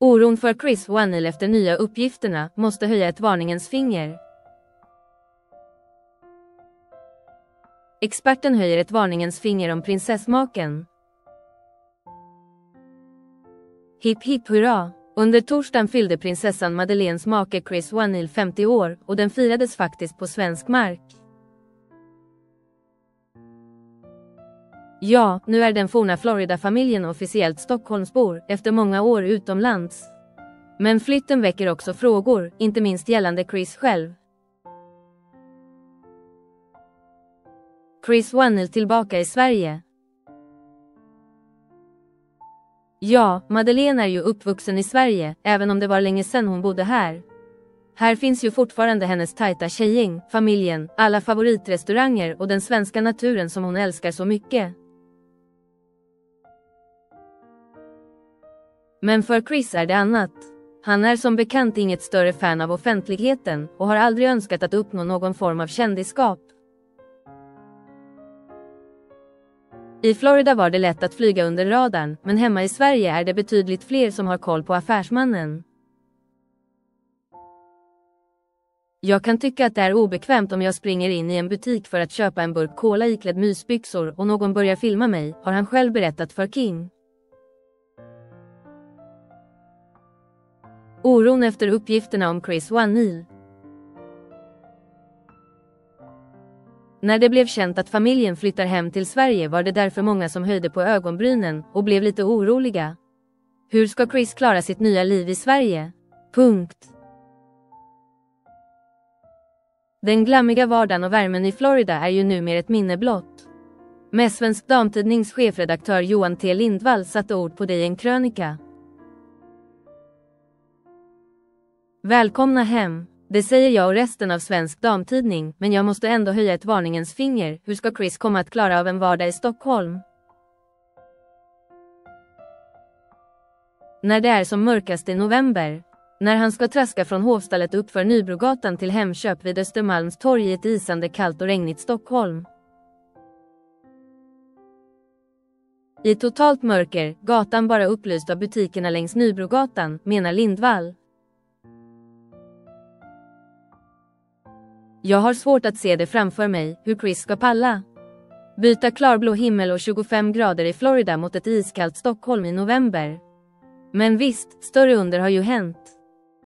Oron för Chris Wannell efter nya uppgifterna måste höja ett varningens finger. Experten höjer ett varningens finger om prinsessmaken. Hipp hipp hurra! Under torsdagen fyllde prinsessan Madeleines make Chris Wannell 50 år och den firades faktiskt på svensk mark. Ja, nu är den forna Florida-familjen officiellt Stockholmsbor efter många år utomlands. Men flytten väcker också frågor, inte minst gällande Chris själv. Chris Wannell tillbaka i Sverige. Ja, Madeleine är ju uppvuxen i Sverige, även om det var länge sedan hon bodde här. Här finns ju fortfarande hennes tajta tjejgäng, familjen, alla favoritrestauranger och den svenska naturen som hon älskar så mycket. Men för Chris är det annat. Han är som bekant inget större fan av offentligheten och har aldrig önskat att uppnå någon form av kändisskap. I Florida var det lätt att flyga under radarn, men hemma i Sverige är det betydligt fler som har koll på affärsmannen. Jag kan tycka att det är obekvämt om jag springer in i en butik för att köpa en burk cola iklädd mysbyxor och någon börjar filma mig, har han själv berättat för King. Oron efter uppgifterna om Chris Wanil. När det blev känt att familjen flyttar hem till Sverige var det därför många som höjde på ögonbrynen och blev lite oroliga. Hur ska Chris klara sitt nya liv i Sverige? Punkt. Den glammiga vardagen och värmen i Florida är ju numera ett minne blott. Med Svensk Damtidnings chefredaktör Johan T Lindvall satte ord på det i en krönika. Välkomna hem. Det säger jag och resten av Svensk Damtidning, men jag måste ändå höja ett varningens finger. Hur ska Chris komma att klara av en vardag i Stockholm? När det är som mörkast i november. När han ska traska från Hovstallet uppför Nybrogatan till Hemköp vid Östermalms torg i ett isande kallt och regnigt Stockholm. I totalt mörker, gatan bara upplyst av butikerna längs Nybrogatan, menar Lindvall. Jag har svårt att se det framför mig, hur Chris ska palla. Byta klarblå himmel och 25 grader i Florida mot ett iskallt Stockholm i november. Men visst, större under har ju hänt.